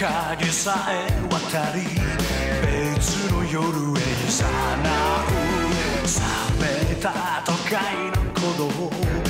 影さえ渡り別の夜へ誘う。冷めた都会の鼓動。